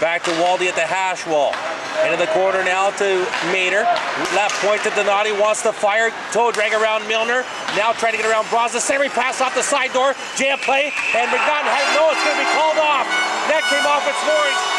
Back to Waldy at the hash wall. Into the corner now to Mater. Left point to Donati. Wants to fire. Toe drag around Milner. Now trying to get around Brazza. Semi pass off the side door. Jam play. And McNaughton has no. It's going to be called off. That came off its more